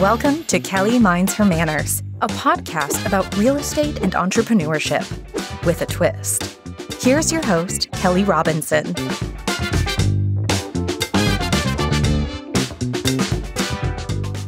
Welcome to Kelly Minds Her Manors, a podcast about real estate and entrepreneurship with a twist. Here's your host, Kelly Robinson.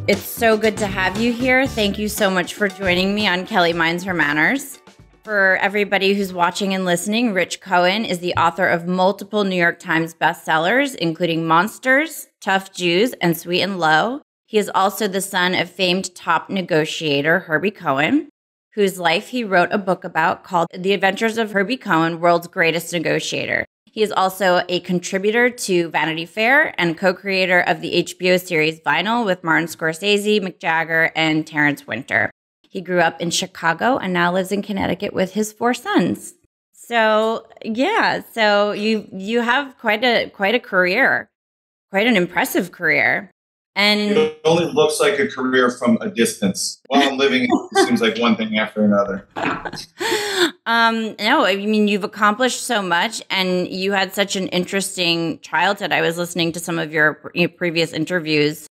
It's so good to have you here. Thank you so much for joining me on Kelly Minds Her Manors. For everybody who's watching and listening, Rich Cohen is the author of multiple New York Times bestsellers, including Monsters, Tough Jews, and Sweet and Low. He is also the son of famed top negotiator Herbie Cohen, whose life he wrote a book about called The Adventures of Herbie Cohen, World's Greatest Negotiator. He is also a contributor to Vanity Fair and co creator of the HBO series Vinyl with Martin Scorsese, Mick Jagger, and Terrence Winter. He grew up in Chicago and now lives in Connecticut with his four sons. So, yeah, so you you have quite a quite a career. Quite an impressive career. And it only looks like a career from a distance. While I'm living, it seems like one thing after another. um, no, I mean you've accomplished so much, and you had such an interesting childhood. I was listening to some of your, your previous interviews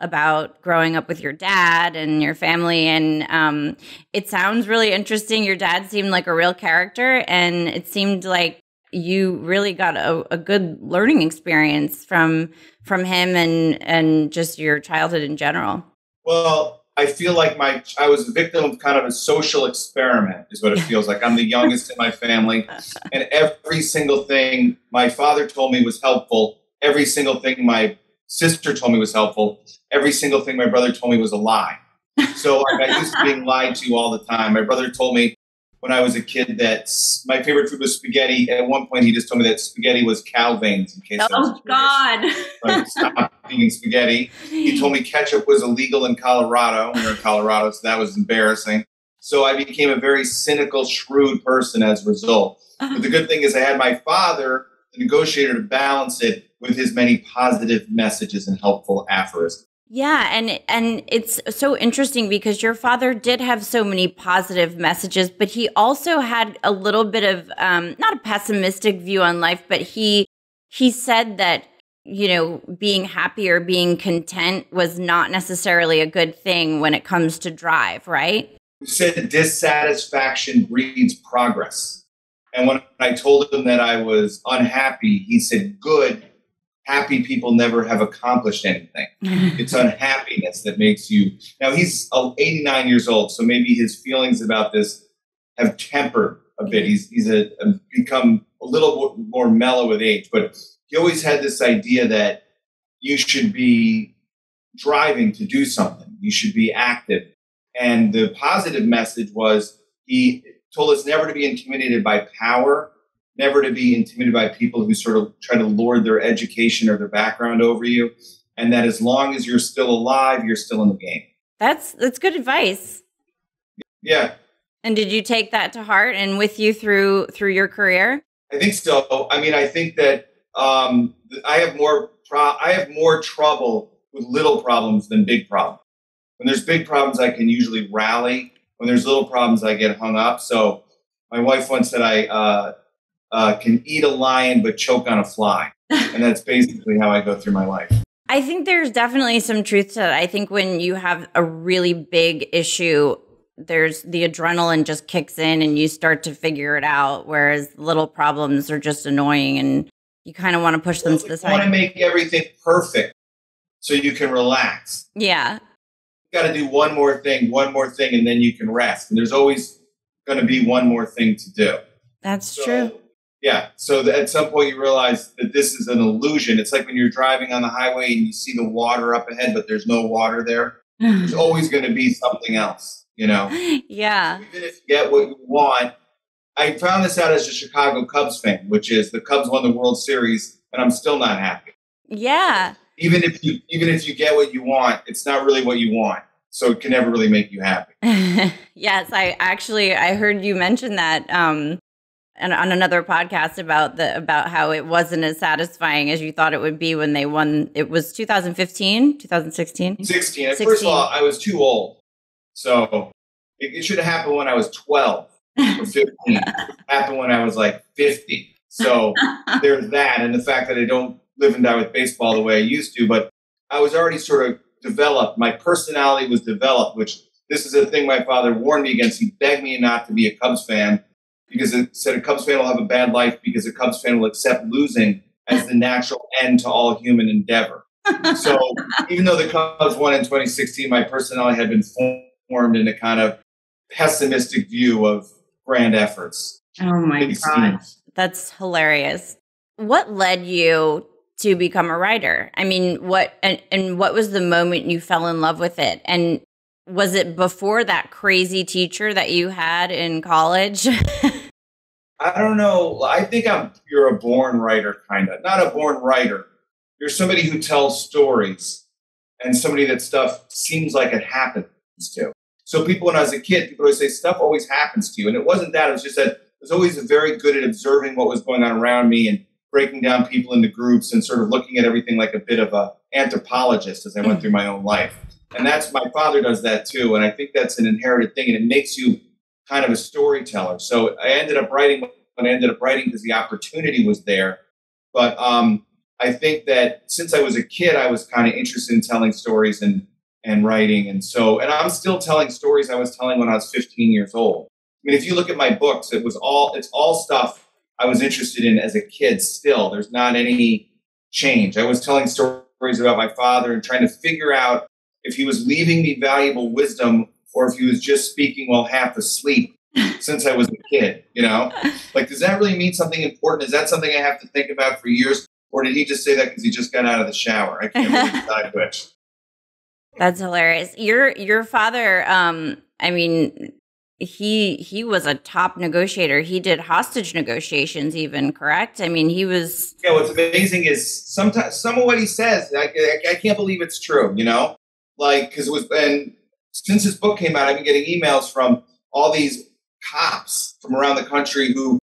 about growing up with your dad and your family, and um, it sounds really interesting. Your dad seemed like a real character, and it seemed like you really got a, a good learning experience from from him and and just your childhood in general? Well, I feel like my I was a victim of kind of a social experiment, is what it feels like. I'm the youngest in my family, and every single thing my father told me was helpful. Every single thing my sister told me was helpful. Every single thing my brother told me was a lie. So I got used to being lied to all the time. My brother told me when I was a kid that my favorite food was spaghetti. At one point, he just told me that spaghetti was cow veins. In case oh God, I stopped eating spaghetti. He told me ketchup was illegal in Colorado. We are in Colorado, so that was embarrassing. So I became a very cynical, shrewd person as a result. But the good thing is, I had my father, the negotiator, to balance it with his many positive messages and helpful aphorisms. Yeah, and and it's so interesting because your father did have so many positive messages, but he also had a little bit of um, not a pessimistic view on life, but he he said that you know being happy or being content was not necessarily a good thing when it comes to drive, right? He said dissatisfaction breeds progress, and when I told him that I was unhappy, he said, "Good." Happy people never have accomplished anything. it's unhappiness that makes you. Now he's 89 years old, so maybe his feelings about this have tempered a bit. He's he's a, a become a little more mellow with age, but he always had this idea that you should be driving to do something. You should be active. And the positive message was he told us never to be intimidated by power never to be intimidated by people who sort of try to lord their education or their background over you, and that as long as you're still alive, you're still in the game. That's that's good advice. Yeah. And did you take that to heart and with you through through your career? I think so. I mean, I think that um, I have more pro- I have more trouble with little problems than big problems. When there's big problems, I can usually rally. When there's little problems, I get hung up. So my wife once said I uh, uh, can eat a lion but choke on a fly. and that's basically how I go through my life. I think there's definitely some truth to that. I think when you have a really big issue, there's the adrenaline just kicks in and you start to figure it out, whereas little problems are just annoying and you kind of want to push them well, to the side. You want to make everything perfect so you can relax. Yeah. You got to do one more thing, one more thing, and then you can rest. And there's always going to be one more thing to do. That's so, true yeah. So at some point you realize that this is an illusion. It's like when you're driving on the highway and you see the water up ahead, but there's no water there. There's always going to be something else, you know? Yeah. Even if you get what you want. I found this out as a Chicago Cubs fan, which is the Cubs won the World Series, and I'm still not happy. Yeah. Even if you even if you get what you want, it's not really what you want. So it can never really make you happy. yes, I actually I heard you mention that um and on another podcast about the about how it wasn't as satisfying as you thought it would be when they won. It was 2015, 2016. 16. 16. First of all, I was too old, so it, it should have happened when I was 12 or 15. it happened when I was like 50. So there's that, and the fact that I don't live and die with baseball the way I used to. But I was already sort of developed. My personality was developed, which this is a thing my father warned me against. He begged me not to be a Cubs fan because it said a Cubs fan will have a bad life because a Cubs fan will accept losing as the natural end to all human endeavor. so even though the Cubs won in 2016, my personality had been formed in a kind of pessimistic view of grand efforts. Oh my god, that's hilarious. What led you to become a writer? I mean, what and, and what was the moment you fell in love with it? And was it before that crazy teacher that you had in college? I don't know. I think I'm you're a born writer, kind of. Not a born writer. You're somebody who tells stories and somebody that stuff seems like it happens to. So people, when I was a kid, people always say stuff always happens to you. And it wasn't that. It was just that I was always very good at observing what was going on around me and breaking down people into groups and sort of looking at everything like a bit of a anthropologist as I went mm. through my own life. And that's my father does that too. And I think that's an inherited thing and it makes you kind of a storyteller. So I ended up writing when I ended up writing because the opportunity was there. But um, I think that since I was a kid, I was kind of interested in telling stories and and writing. And so, and I'm still telling stories I was telling when I was 15 years old. I mean, if you look at my books, it was all it's all stuff I was interested in as a kid. Still, there's not any change. I was telling stories about my father and trying to figure out if he was leaving me valuable wisdom or if he was just speaking while half asleep since I was a kid, you know? Like, does that really mean something important? Is that something I have to think about for years? Or did he just say that because he just got out of the shower? I can't really decide which. That's hilarious. Your your father, um, I mean, he he was a top negotiator. He did hostage negotiations, even correct. I mean, he was. Yeah, what's amazing is sometimes some of what he says, I, I, I can't believe it's true. You know, like because it was and since his book came out, I've been getting emails from all these cops from around the country who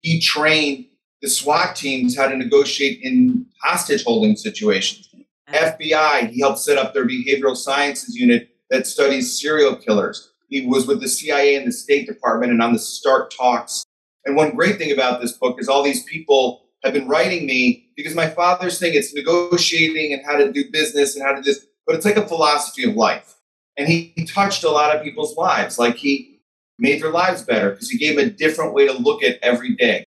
he trained the SWAT teams how to negotiate in hostage holding situations. FBI, he helped set up their behavioral sciences unit that studies serial killers. He was with the CIA and the State Department and on the START talks. And one great thing about this book is all these people have been writing me because my father's thing it's negotiating and how to do business and how to just but it's like a philosophy of life. And he, he touched a lot of people's lives. Like he made their lives better because he gave a different way to look at every day.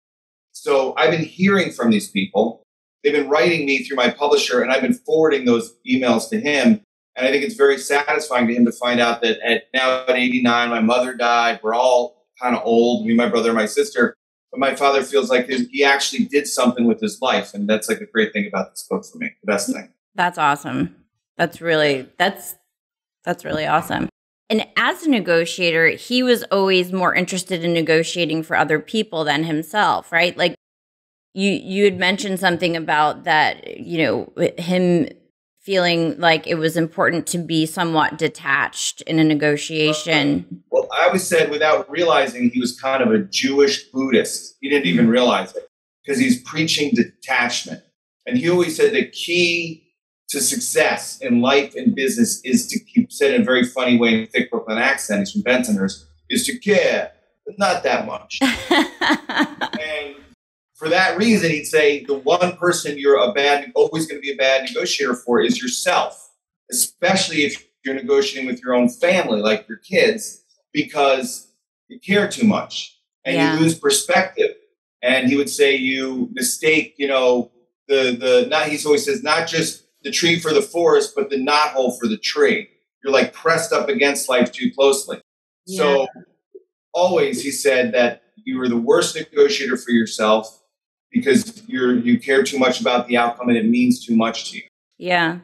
So I've been hearing from these people they've been writing me through my publisher and I've been forwarding those emails to him. And I think it's very satisfying to him to find out that at now at 89, my mother died. We're all kind of old, me, my brother, my sister. But my father feels like he actually did something with his life. And that's like a great thing about this book for me. The best thing. That's awesome. That's really, that's, that's really awesome. And as a negotiator, he was always more interested in negotiating for other people than himself, right? Like you you had mentioned something about that you know him feeling like it was important to be somewhat detached in a negotiation well i always said without realizing he was kind of a jewish buddhist he didn't even realize it because he's preaching detachment and he always said the key to success in life and business is to keep said in a very funny way in a thick brooklyn accent he's from bensonhurst is to care but not that much and for that reason, he'd say the one person you're a bad, always going to be a bad negotiator for is yourself, especially if you're negotiating with your own family, like your kids, because you care too much and yeah. you lose perspective. And he would say you mistake, you know, the the not. He always says not just the tree for the forest, but the knothole for the tree. You're like pressed up against life too closely. Yeah. So always he said that you were the worst negotiator for yourself because you're you care too much about the outcome and it means too much to you. Yeah.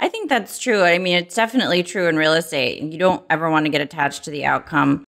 I think that's true. I mean, it's definitely true in real estate. You don't ever want to get attached to the outcome.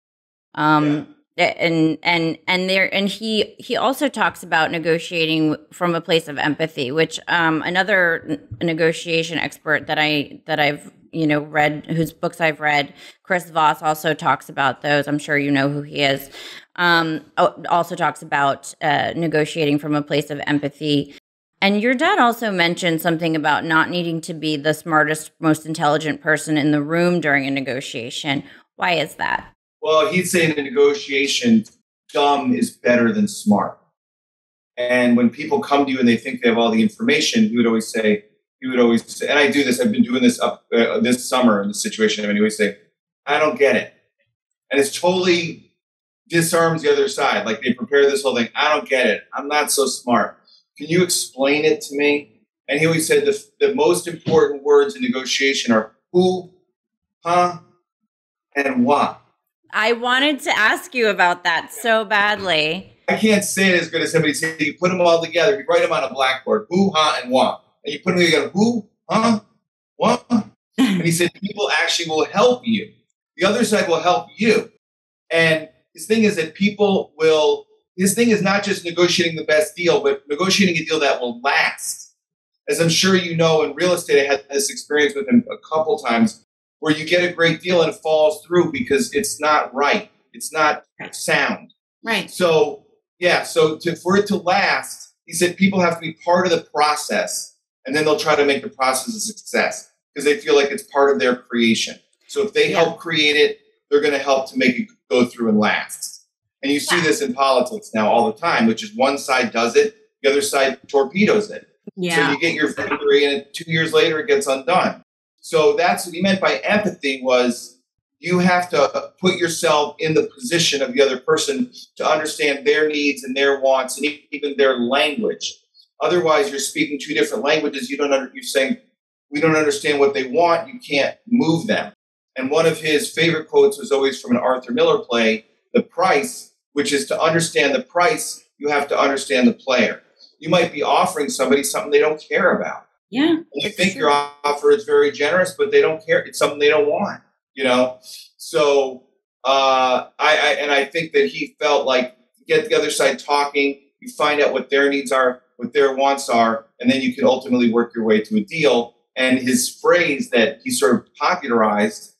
Um yeah. And and and there and he he also talks about negotiating from a place of empathy, which um another negotiation expert that I that I've you know read whose books I've read, Chris Voss also talks about those. I'm sure you know who he is um, also talks about uh, negotiating from a place of empathy. And your dad also mentioned something about not needing to be the smartest, most intelligent person in the room during a negotiation. Why is that? Well, he'd say in a negotiation, dumb is better than smart. And when people come to you and they think they have all the information, he would always say, he would always say, and I do this. I've been doing this up uh, this summer in the situation. And he would say, "I don't get it," and it's totally disarms the other side. Like they prepare this whole thing. I don't get it. I'm not so smart. Can you explain it to me? And he always said the, the most important words in negotiation are who, huh, and what. I wanted to ask you about that so badly. I can't say it as good as somebody saying you put them all together. You write them on a blackboard, who, huh, and what. And you put them together, who, huh, what. and he said people actually will help you. The other side will help you. And his thing is that people will, his thing is not just negotiating the best deal, but negotiating a deal that will last. As I'm sure you know, in real estate, I had this experience with him a couple times where you get a great deal and it falls through because it's not right. It's not sound. Right. So, yeah, so to, for it to last, he said people have to be part of the process and then they'll try to make the process a success because they feel like it's part of their creation. So if they yeah. help create it, they're going to help to make it go through and last. And you see yeah. this in politics now all the time, which is one side does it, the other side torpedoes it. Yeah. So you get your victory, and two years later it gets undone. So that's what he meant by empathy was you have to put yourself in the position of the other person to understand their needs and their wants and even their language. Otherwise, you're speaking two different languages. You don't under, you're saying we don't understand what they want. You can't move them. And one of his favorite quotes was always from an Arthur Miller play, The Price, which is to understand the price, you have to understand the player. You might be offering somebody something they don't care about. Yeah. You think true. your offer is very generous, but they don't care. It's something they don't want, you know? So, uh, I, I and I think that he felt like get the other side talking, you find out what their needs are, what their wants are, and then you can ultimately work your way to a deal. And his phrase that he sort of popularized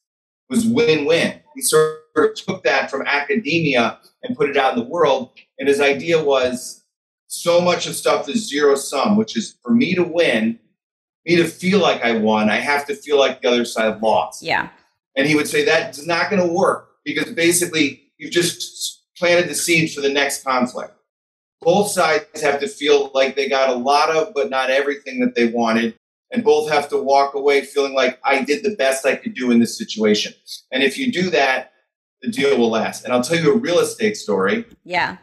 was win-win. He sort of took that from academia and put it out in the world. And his idea was so much of stuff is zero sum, which is for me to win, me to feel like I won, I have to feel like the other side lost. Yeah. And he would say that's not going to work because basically you've just planted the seeds for the next conflict. Both sides have to feel like they got a lot of, but not everything that they wanted and both have to walk away feeling like I did the best I could do in this situation. And if you do that, the deal will last. And I'll tell you a real estate story. Yeah.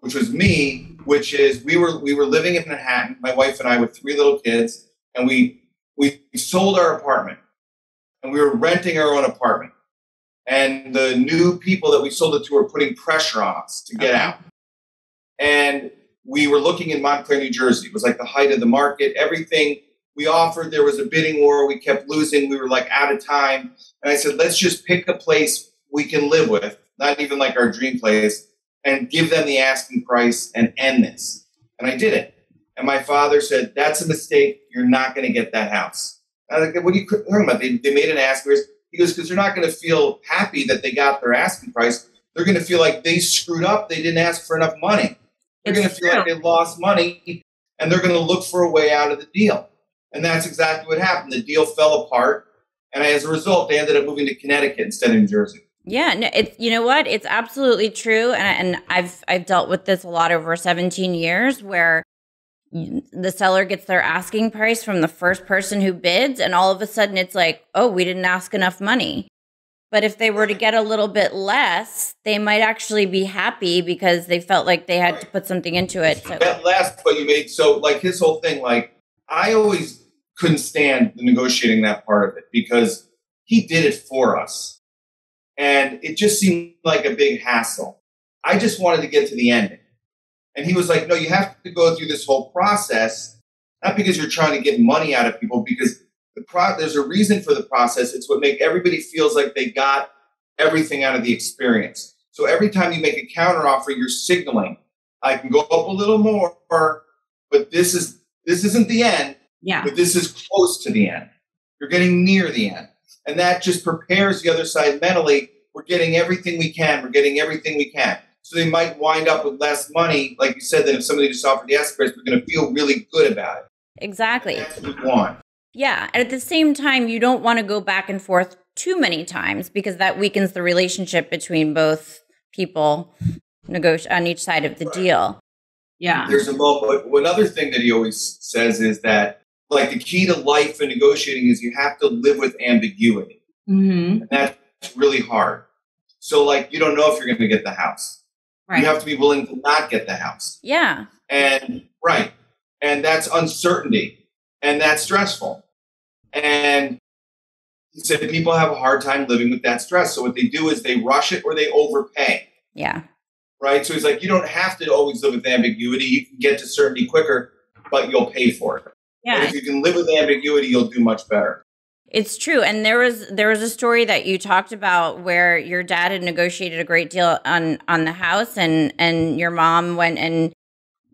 Which was me, which is we were we were living in Manhattan, my wife and I with three little kids, and we we sold our apartment and we were renting our own apartment. And the new people that we sold it to were putting pressure on us to get okay. out. And we were looking in Montclair, New Jersey. It was like the height of the market. Everything we offered, there was a bidding war, we kept losing, we were like out of time. And I said, let's just pick a place we can live with, not even like our dream place, and give them the asking price and end this. And I did it. And my father said, That's a mistake. You're not going to get that house. I was like, What are you talking about? They, they made an asking price. He goes, Because they're not going to feel happy that they got their asking price. They're going to feel like they screwed up. They didn't ask for enough money. They're going to feel like they lost money and they're going to look for a way out of the deal. And that's exactly what happened. The deal fell apart. And as a result, they ended up moving to Connecticut instead of New Jersey. Yeah, no, it's you know what? It's absolutely true, and and I've I've dealt with this a lot over 17 years, where the seller gets their asking price from the first person who bids, and all of a sudden it's like, oh, we didn't ask enough money. But if they were to get a little bit less, they might actually be happy because they felt like they had to put something into it. So. That last point you made, so like his whole thing, like I always couldn't stand the negotiating that part of it because he did it for us. And it just seemed like a big hassle. I just wanted to get to the ending. And he was like, no, you have to go through this whole process, not because you're trying to get money out of people, because the pro- there's a reason for the process. It's what make everybody feels like they got everything out of the experience. So every time you make a counteroffer, you're signaling, I can go up a little more, but this is this isn't the end. Yeah. But this is close to the end. You're getting near the end. And that just prepares the other side mentally. We're getting everything we can. We're getting everything we can. So they might wind up with less money, like you said, than if somebody just offered the ask price, we're going to feel really good about it. Exactly. And that's what we want. Yeah. And at the same time, you don't want to go back and forth too many times because that weakens the relationship between both people negoti- on each side of the right. deal. Yeah. There's a moment. One other thing that he always says is that like the key to life and negotiating is you have to live with ambiguity. Mm-hmm. And that's really hard. So, like, you don't know if you're going to get the house. Right. You have to be willing to not get the house. yeah. And, right. And that's uncertainty. And that's stressful. And he said people have a hard time living with that stress. So, what they do is they rush it or they overpay. Yeah. Right. So, he's like, you don't have to always live with ambiguity. You can get to certainty quicker, but you'll pay for it. And Yeah. if you can live with ambiguity, you'll do much better. It's true. And there was there was a story that you talked about where your dad had negotiated a great deal on on the house and and your mom went and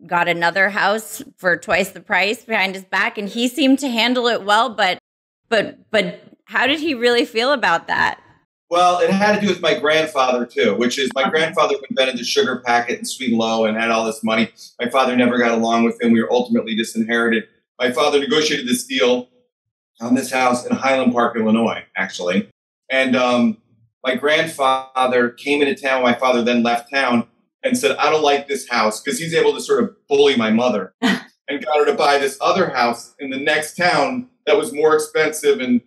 got another house for twice the price behind his back and he seemed to handle it well but but but how did he really feel about that? Well, it had to do with my grandfather too, which is my grandfather invented the sugar packet and sweet and low and had all this money. My father never got along with him. We were ultimately disinherited. My father negotiated this deal on this house in Highland Park, Illinois, actually. And um, my grandfather came into town. My father then left town and said, I don't like this house because he's able to sort of bully my mother and got her to buy this other house in the next town that was more expensive. And,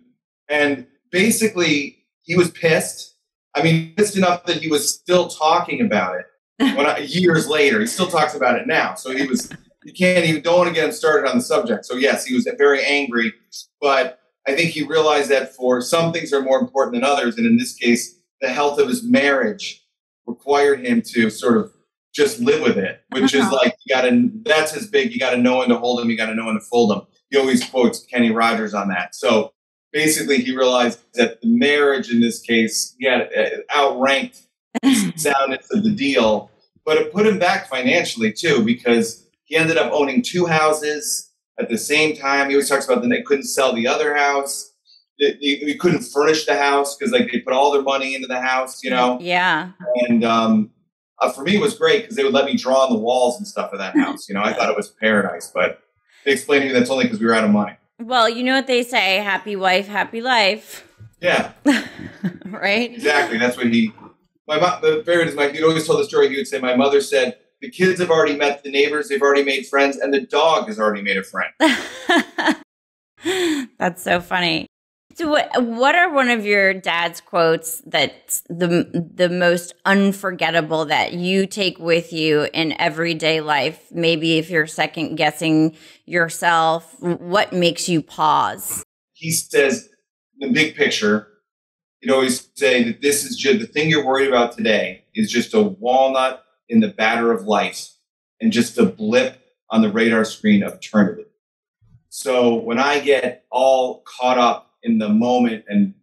and basically, he was pissed. I mean, pissed enough that he was still talking about it when I, years later. He still talks about it now. So he was, you can't even, don't want to get him started on the subject. So, yes, he was very angry, but I think he realized that for some things are more important than others. And in this case, the health of his marriage required him to sort of just live with it, which is Uh-huh. like, you got to, that's his big, you got to know when to hold him, you got to know when to fold him. He always quotes Kenny Rogers on that. So basically, he realized that the marriage in this case, he had uh, outranked the soundness of the deal, but it put him back financially too, because he ended up owning two houses at the same time. He always talks about that they couldn't sell the other house. They couldn't furnish the house because like they put all their money into the house, you know. Yeah. And um, uh, for me, it was great because they would let me draw on the walls and stuff of that house. You know, I thought it was paradise, but they explained to me that's only because we were out of money. Well, you know what they say, happy wife, happy life, Yeah, right? exactly. That's what he. My mom, the favorite is my. he'd always told the story. He would say, "My mother said the kids have already met the neighbors, they've already made friends, and the dog has already made a friend." That's so funny. So what what are one of your dad's quotes that's the the most unforgettable that you take with you in everyday life? Maybe if you're second guessing yourself, what makes you pause? He says, "The big picture." He'd always say that this is just the thing you're worried about today is just a walnut in the batter of life, and just a blip on the radar screen of eternity. So when I get all caught up in the moment and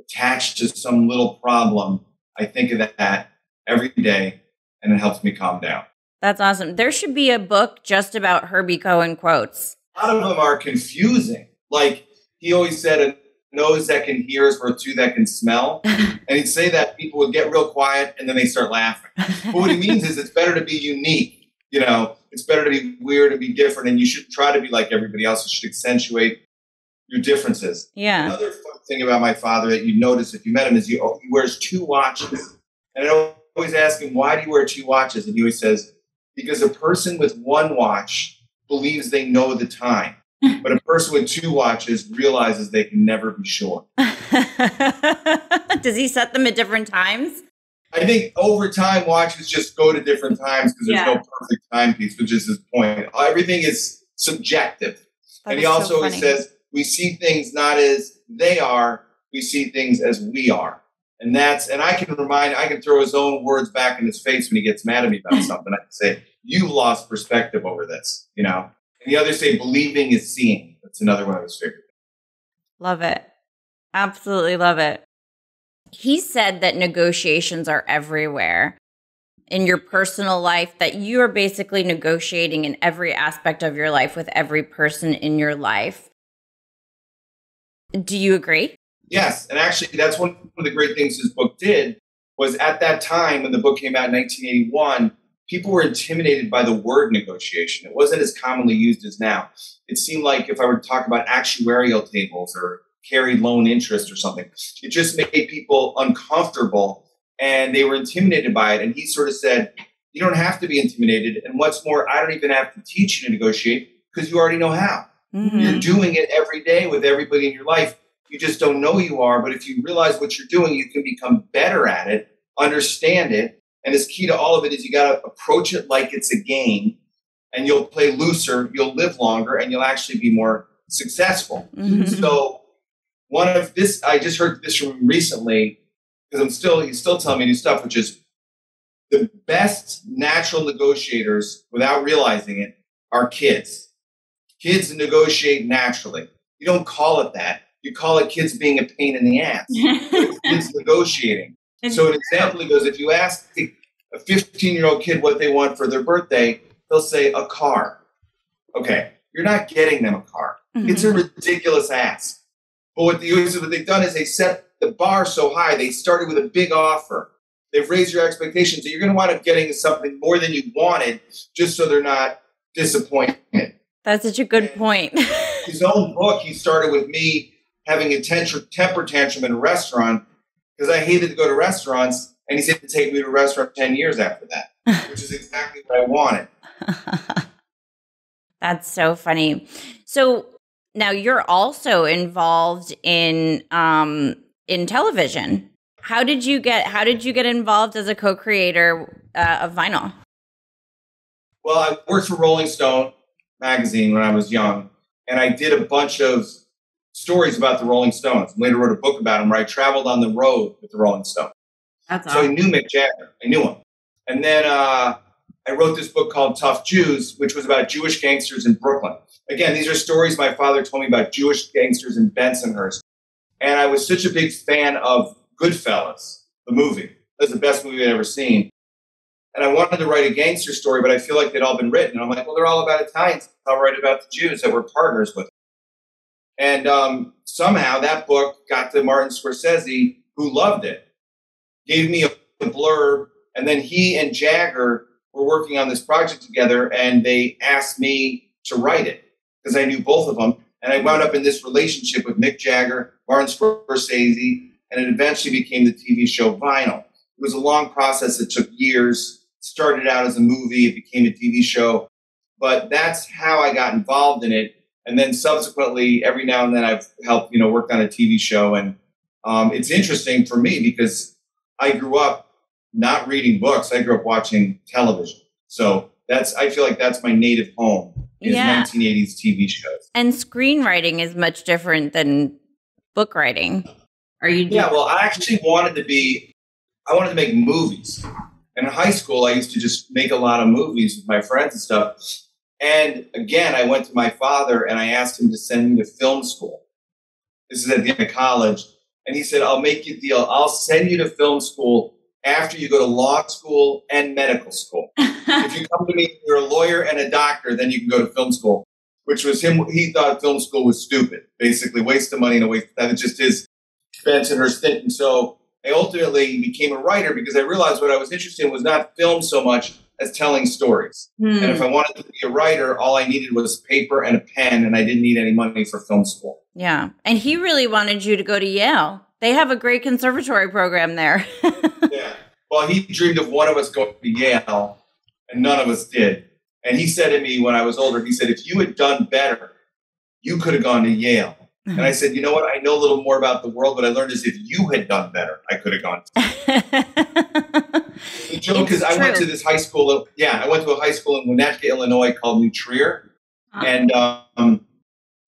attached to some little problem, I think of that every day and it helps me calm down. That's awesome. There should be a book just about Herbie Cohen quotes. A lot of them are confusing. Like he always said, nose that can hear is worth two that can smell. And he'd say that people would get real quiet and then they start laughing. But what he means is it's better to be unique. You know, it's better to be weird and be different. And you should try to be like everybody else. You should accentuate your differences. Yeah. Another fun thing about my father that you'd notice if you met him is he, he wears two watches. And I always ask him, why do you wear two watches? And he always says, because a person with one watch believes they know the time. But a person with two watches realizes they can never be sure. Does he set them at different times? I think over time, watches just go to different times because there's Yeah. no perfect timepiece, which is his point. Everything is subjective. That and he also funny. says, we see things not as they are, we see things as we are. And that's, and I can remind, I can throw his own words back in his face when he gets mad at me about something. I can say, you've lost perspective over this, you know? And the others say, believing is seeing. That's another one of his favorite. Love it. Absolutely love it. He said that negotiations are everywhere in your personal life, that you are basically negotiating in every aspect of your life with every person in your life. Do you agree? Yes, and actually, that's one of the great things his book did was at that time when the book came out in 1981, people were intimidated by the word negotiation. It wasn't as commonly used as now. It seemed like if I were to talk about actuarial tables or carried loan interest or something, it just made people uncomfortable and they were intimidated by it. And he sort of said, "You don't have to be intimidated, and what's more, I don't even have to teach you to negotiate because you already know how." Mhm. You're doing it every day with everybody in your life. You just don't know you are. But if you realize what you're doing, you can become better at it, understand it. And the key to all of it is you got to approach it like it's a game and you'll play looser, you'll live longer, and you'll actually be more successful. Mhm. So one of this, I just heard this from him recently because I'm still he's still telling me new stuff, which is the best natural negotiators, without realizing it, are kids. Kids negotiate naturally. You don't call it that. You call it kids being a pain in the ass. kids negotiating. So an example he goes, if you ask a 15 year old kid what they want for their birthday, they'll say a car. Okay, you're not getting them a car. Mm-hmm. It's a ridiculous ask. But what, the, what they've done is they set the bar so high. They started with a big offer. They've raised your expectations. So you're going to wind up getting something more than you wanted just so they're not disappointed. That's such a good point. His own book, he started with me having a temper tantrum in a restaurant because I hated to go to restaurants. And he said to take me to a restaurant 10 years after that, which is exactly what I wanted. That's so funny. So now you're also involved in um in television. How did you get how did you get involved as a co-creator uh, of vinyl? Well, I worked for Rolling Stone magazine when I was young, and I did a bunch of stories about the Rolling Stones. And later wrote a book about them where I traveled on the road with the Rolling Stones. That's So I knew Mick Jagger. I knew him. And then uh, I wrote this book called Tough Jews, which was about Jewish gangsters in Brooklyn. Again, these are stories my father told me about Jewish gangsters in Bensonhurst. And I was such a big fan of Goodfellas, the movie. That's the best movie I'd ever seen. And I wanted to write a gangster story, but I feel like they'd all been written. And I'm like, well, they're all about Italians. I'll write about the Jews that were partners with. And um, somehow that book got to Martin Scorsese, who loved it, gave me a, blurb. And then he and Jagger were working on this project together, and they asked me to write it because I knew both of them. And I wound up in this relationship with Mick Jagger, Martin Scorsese, and it eventually became the TV show Vinyl. It was a long process. It took years. It started out as a movie, it became a TV show. But that's how I got involved in it. And then subsequently, every now and then, I've helped, you know, work on a TV show. And um, it's interesting for me because I grew up not reading books. I grew up watching television. So that's, I feel like that's my native home is Yeah. 1980s TV shows. And screenwriting is much different than book writing. Are you Yeah, well, I actually wanted to be, I wanted to make movies. And in high school, I used to just make a lot of movies with my friends and stuff. And again, I went to my father and I asked him to send me to film school. This is at the end of college. And he said, I'll make you a deal. I'll send you to film school after you go to law school and medical school. if you come to me, you're a lawyer and a doctor, then you can go to film school. Which was him. He thought film school was stupid, basically waste of money and a waste. That was just his Bensonhurst thing. And so I ultimately became a writer because I realized what I was interested in was not film so much as telling stories. Hmm. And if I wanted to be a writer, all I needed was paper and a pen, and I didn't need any money for film school. Yeah. And he really wanted you to go to Yale. They have a great conservatory program there. yeah. Well, he dreamed of one of us going to Yale, and none of us did. And he said to me when I was older, he said, if you had done better, you could have gone to Yale. And I said, you know what? I know a little more about the world. What I learned is if you had done better, I could have gone. The joke is, I went to this high school. Yeah, I went to a high school in Winnetka, Illinois called New Trier. And um,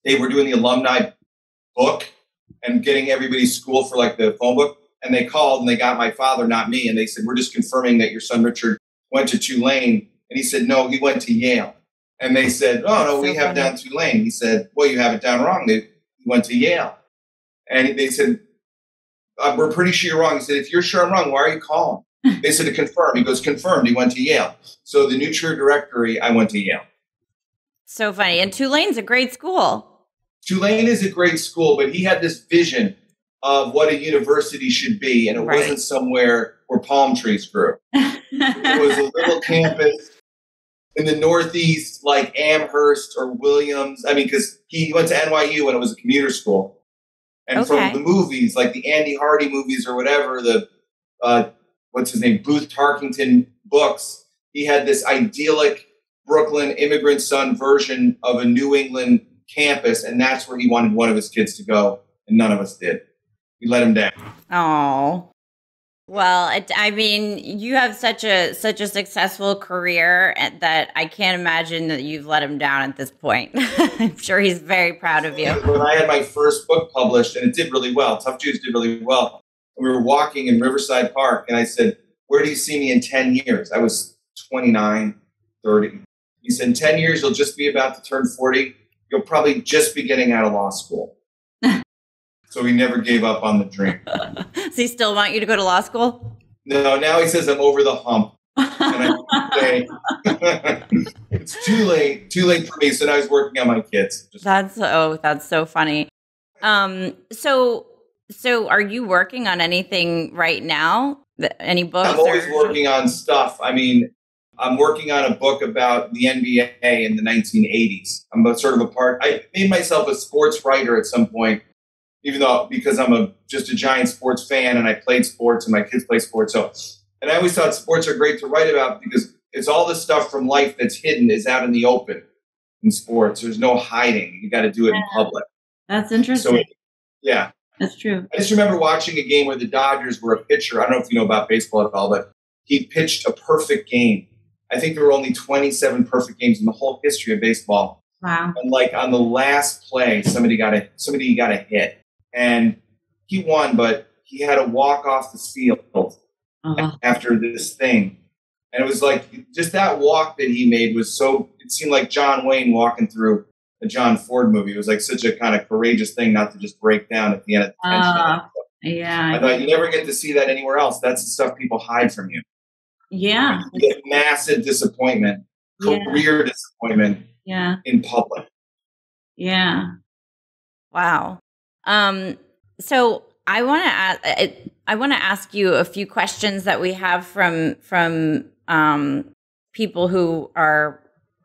they were doing the alumni book and getting everybody's school for like the phone book. And they called and they got my father, not me. And they said, We're just confirming that your son Richard went to Tulane. And he said, No, he went to Yale. And they said, Oh, no, So we have funny. down Tulane. He said, Well, you have it down wrong. They, he went to Yale. And they said, uh, We're pretty sure you're wrong. He said, If you're sure I'm wrong, why are you calling? They said to confirm. He goes, Confirmed. He went to Yale. So the New Trier directory, I went to Yale. so funny. And Tulane's a great school. Tulane is a great school, but he had this vision of what a university should be, and it Right. wasn't somewhere where palm trees grew. It was a little campus in the Northeast, like Amherst or Williams. I mean, because he went to NYU when it was a commuter school. And Okay. from the movies, like the Andy Hardy movies or whatever, the uh, what's his name, Booth Tarkington books, he had this idyllic Brooklyn immigrant son version of a New England campus, and that's where he wanted one of his kids to go, and none of us did. We let him down. Oh. Well, it, I mean, you have such a such a successful career eh, that I can't imagine that you've let him down at this point. I'm sure he's very proud of you. When I had my first book published, and it did really well, Tough Jews did really well. We were walking in Riverside Park, and I said, "Where do you see me in ten years?" I was 29, 30. He said, "In ten years, you'll just be about to turn 40. You'll probably just be getting out of law school." so he never gave up on the dream. Does he still want you to go to law school? No, now he says I'm over the hump. And I say, it's too late, too late for me. So now he's working on my kids. Just- that's oh, that's so funny. Um, so so are you working on anything right now? Any books? I'm always or- working on stuff. I mean, I'm working on a book about the NBA in the 1980s. I'm a, sort of a part. I made myself a sports writer at some point even though because I'm a just a giant sports fan and I played sports and my kids play sports. So, and I always thought sports are great to write about because it's all the stuff from life that's hidden is out in the open in sports. There's no hiding. You got to do it in public. That's interesting. So, yeah, that's true. I just remember watching a game where the Dodgers were a pitcher. I don't know if you know about baseball at all, but he pitched a perfect game. I think there were only 27 perfect games in the whole history of baseball. Wow. And like on the last play, somebody got a somebody got a hit and he won, but he had to walk off the field uh-huh. after this thing. And it was like just that walk that he made was so it seemed like John Wayne walking through a John Ford movie. It was like such a kind of courageous thing not to just break down at the end of the uh, Yeah. I thought you never get to see that anywhere else. That's the stuff people hide from you. Yeah. You get massive disappointment, career yeah. disappointment yeah. in public. Yeah. Wow. Um, so I want to ask, I want to ask you a few questions that we have from from um, people who are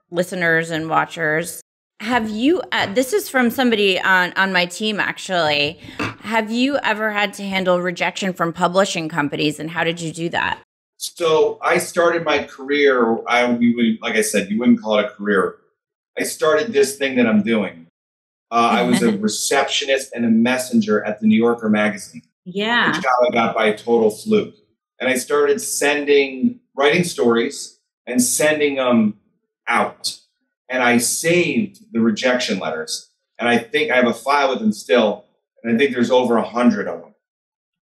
listeners and watchers. Have you? Uh, this is from somebody on on my team actually. Have you ever had to handle rejection from publishing companies, and how did you do that? So I started my career. I we would, like I said, you wouldn't call it a career. I started this thing that I'm doing. Uh, I was a receptionist and a messenger at the New Yorker magazine. Yeah. Job I got by a total fluke. And I started sending, writing stories and sending them out. And I saved the rejection letters. And I think I have a file with them still. And I think there's over a hundred of them.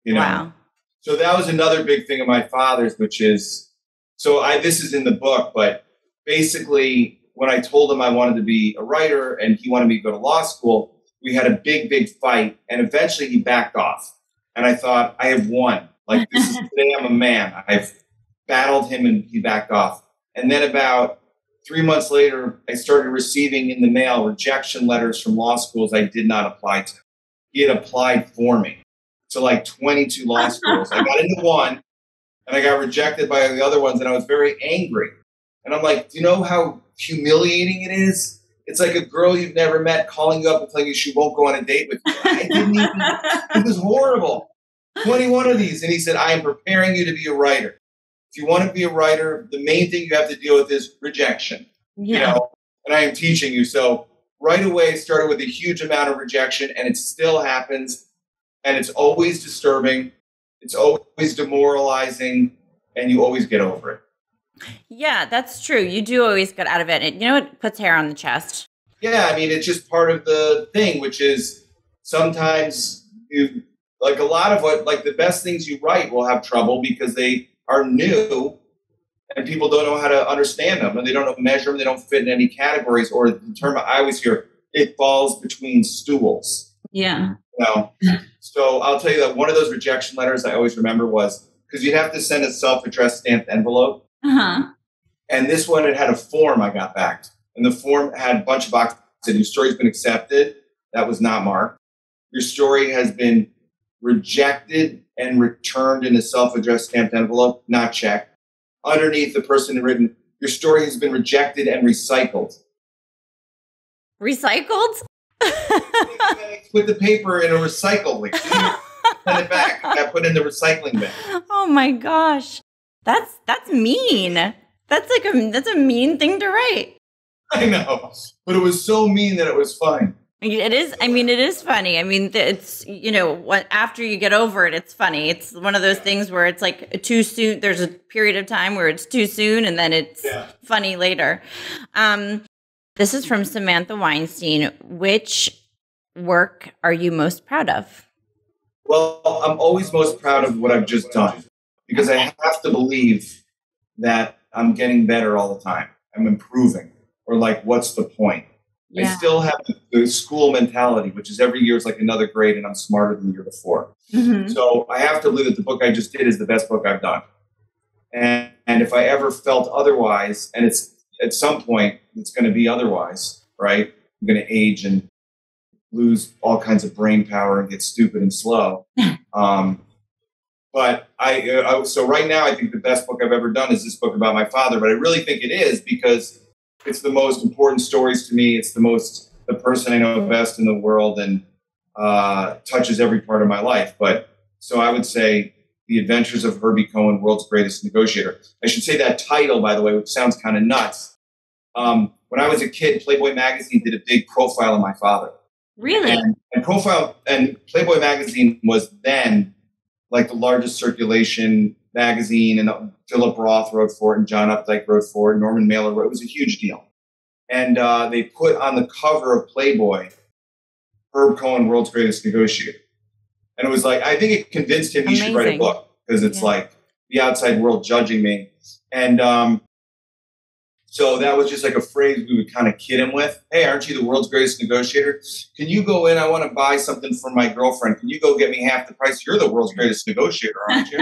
You know? Wow. So that was another big thing of my father's, which is so I this is in the book, but basically when I told him I wanted to be a writer and he wanted me to go to law school, we had a big, big fight. And eventually he backed off. And I thought, I have won. Like, this is today I'm a man. I've battled him and he backed off. And then about three months later, I started receiving in the mail rejection letters from law schools I did not apply to. He had applied for me to like 22 law schools. I got into one and I got rejected by the other ones, and I was very angry. And I'm like, do you know how humiliating it is. It's like a girl you've never met calling you up and telling you she won't go on a date with you. I didn't even, it was horrible. 21 of these. And he said, I am preparing you to be a writer. If you want to be a writer, the main thing you have to deal with is rejection. Yeah. You know, and I am teaching you. So right away started with a huge amount of rejection and it still happens. And it's always disturbing. It's always demoralizing and you always get over it. Yeah, that's true. You do always get out of it. you know, it puts hair on the chest. Yeah, I mean, it's just part of the thing, which is sometimes you like a lot of what like the best things you write will have trouble because they are new and people don't know how to understand them and they don't know measure them. They don't fit in any categories. Or the term I always hear, it falls between stools. Yeah. You know? so I'll tell you that one of those rejection letters I always remember was because you'd have to send a self-addressed stamped envelope uh-huh. And this one, it had a form I got back. And the form had a bunch of boxes. Your story's been accepted. That was not marked. Your story has been rejected and returned in a self addressed stamped envelope, not checked. Underneath, the person had written, Your story has been rejected and recycled. Recycled? put the paper in a recycle. send it back. I put in the recycling bin. Oh my gosh. That's that's mean. That's like a that's a mean thing to write. I know, but it was so mean that it was fun. It is. I mean, it is funny. I mean, it's you know, what after you get over it, it's funny. It's one of those things where it's like too soon. There's a period of time where it's too soon, and then it's yeah. funny later. Um, this is from Samantha Weinstein. Which work are you most proud of? Well, I'm always most proud of what I've just done because I have to believe that I'm getting better all the time. I'm improving, or like, what's the point? Yeah. I still have the school mentality, which is every year is like another grade and I'm smarter than the year before. Mm-hmm. So I have to believe that the book I just did is the best book I've done. And, and if I ever felt otherwise, and it's at some point, it's going to be otherwise, right? I'm going to age and lose all kinds of brain power and get stupid and slow. um, but I, uh, so right now, I think the best book I've ever done is this book about my father. But I really think it is because it's the most important stories to me. It's the most the person I know best in the world and uh, touches every part of my life. But so I would say the Adventures of Herbie Cohen, World's Greatest Negotiator. I should say that title, by the way, which sounds kind of nuts. Um, when I was a kid, Playboy magazine did a big profile of my father. Really? And, and profile and Playboy magazine was then like the largest circulation magazine, and Philip Roth wrote for it, and John Updike wrote for it, Norman Mailer wrote. It was a huge deal, and uh, they put on the cover of Playboy Herb Cohen, World's Greatest Negotiator, and it was like I think it convinced him Amazing. he should write a book because it's yeah. like the outside world judging me, and um, so that was just like a phrase we would kind of kid him with. Hey, aren't you the world's greatest negotiator? Can you go in? I want to buy something for my girlfriend. Can you go get me half the price? You're the world's greatest negotiator, aren't you?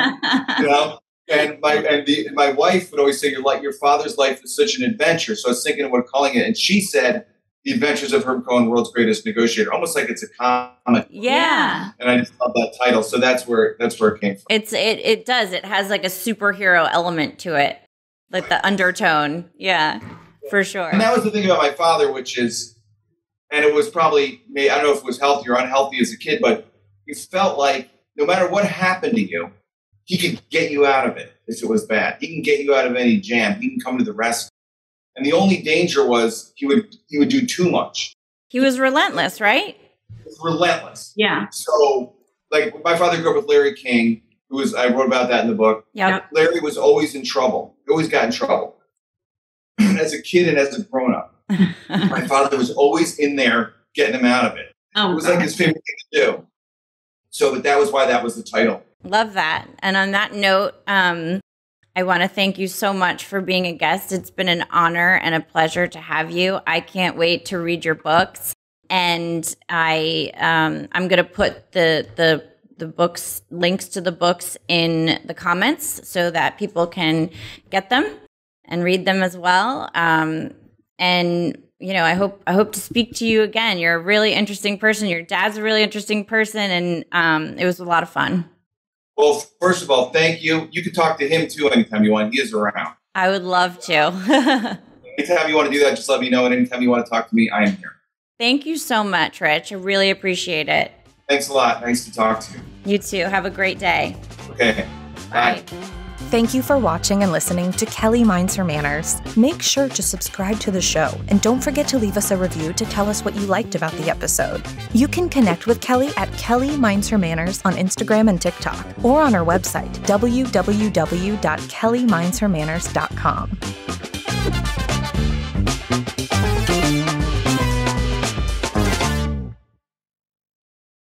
you know? And my and the, my wife would always say, "Your like your father's life is such an adventure." So I was thinking of what calling it, and she said, "The Adventures of Herb Cohen, World's Greatest Negotiator," almost like it's a comic. Yeah. And I just love that title. So that's where that's where it came from. It's it it does. It has like a superhero element to it like the undertone. Yeah, for sure. And that was the thing about my father, which is, and it was probably, I don't know if it was healthy or unhealthy as a kid, but he felt like no matter what happened to you, he could get you out of it if it was bad. He can get you out of any jam. He can come to the rescue. And the only danger was he would he would do too much. He was relentless, right? He was relentless. Yeah. So, like my father grew up with Larry King, who was I wrote about that in the book. Yeah. Larry was always in trouble. He always got in trouble. as a kid and as a grown up. my father was always in there getting him out of it. Oh, it was God. like his favorite thing to do. So, but that was why that was the title. Love that. And on that note, um, I want to thank you so much for being a guest. It's been an honor and a pleasure to have you. I can't wait to read your books, and I um, I'm going to put the the the books links to the books in the comments so that people can get them and read them as well. Um, and you know, I hope I hope to speak to you again. You're a really interesting person. Your dad's a really interesting person, and um, it was a lot of fun. Well, first of all, thank you. You can talk to him too anytime you want. He is around. I would love to. anytime you want to do that, just let me know. And anytime you want to talk to me, I am here. Thank you so much, Rich. I really appreciate it. Thanks a lot. Nice to talk to you. You too. Have a great day. Okay. Bye. Bye. Thank you for watching and listening to Kelly Minds Her Manors. Make sure to subscribe to the show and don't forget to leave us a review to tell us what you liked about the episode. You can connect with Kelly at Kelly Minds Her Manors on Instagram and TikTok or on our website, www.kellymindshermanners.com.